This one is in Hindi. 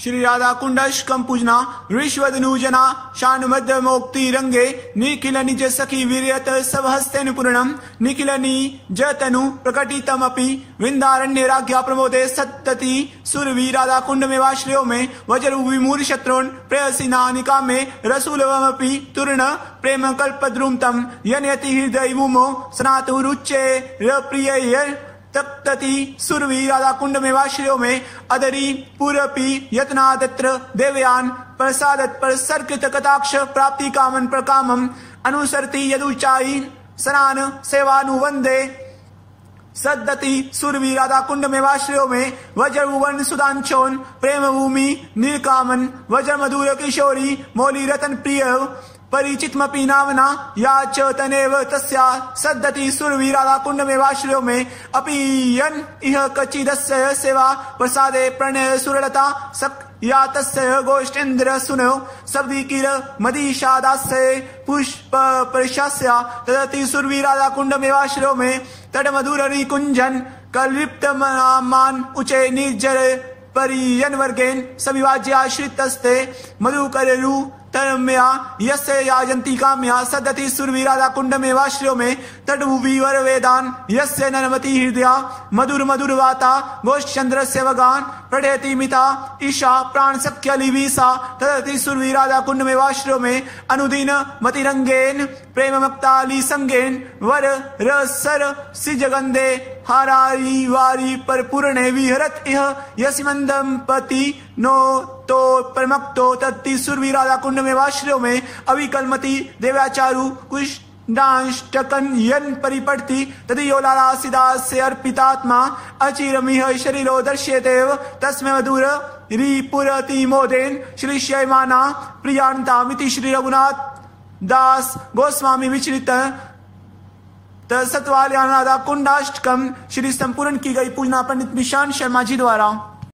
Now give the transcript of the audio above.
श्री राधा कुंडशकम पूजना विश्वदनुजना शान मध्य मोक्ति रंगे, निखिल निज सखी वीर्यत सब हस्तेन पूर्णम निखिल जतनु प्रकटितमपि विंदारण्य राज्ञा प्रमोदे सत्तति सुरवी राधा कुंड में वाश्रयो में वज्र विमूर शत्रुन, प्रेयसी नानिका में रसूलवमपि तुर्ण प्रेम कल्पद्रुम तम यनयति हृदय मुमो स्नातुरुच्चे प्रिय तप्तति सुरवी राधा कुंड में अदरी पूरपी यत्नादत्र देवयान प्रसादत पर सर्कित कटाक्ष प्राप्ति कामन प्रकामम। अनुसरती यदुचाई सनान सेवानुवंदे सद्दति सुरवी राधा कुंड में वज्र भुवन सुदांचोन प्रेम भूमि नीलकामन वज्र मधुर किशोरी मौली रतन प्रिय परिचितमपि नामना या च तनेव तस्या कुंड में में अपि यन इह कचिदस्य सेवा प्रसादे प्रणय सुरलता सक या तस्य गोष्ठेन्द्र सुनो। शब्दी किर मदीशादास्य पुष्प परिशास्या तदति सुरवीराला कुंड में वाश्रयो में तट मधुर कुंजन कलिप्त मान उचे निर्जर परियन वर्गेन सविवाज्याश्रितस्ते मधुकरु तरम्या यस्य याजन्ति काम्या, सदति सुरवीरादा कुंड में वाश्रयो तटभुवीवर वेदान यस्य नरमति हृदया, मधुर मधुर वाता गोश्चंद्र से वगान प्रढ़ेति मिता, ईशा, प्राण सख्य तदति सुरवीरादा कुंड में वाश्रयो में अनुदिन मतिरंगेन प्रेम मक्ताली संगेन वर रसर सिजगंदे हारारी वारी पर पूर्णे विहरत इह यसिमंदम पति नो तो परमक्तो तत्ति सुरवीरादा कुंड में वाश्रयो में अविकलमति देवाचारु कुश यन सिदास्य अर्पितात्मा अचिरमिह शरीरो दर्श्यतेव तस्मै मधुर श्री श्यमाना प्रियान्तामिति श्री रघुनाथ दास गोस्वामी विचलित सतवाल्यानादा कुंडाष्टकम श्री संपूर्ण की गई पूजना पंडित निशान शर्मा जी द्वारा।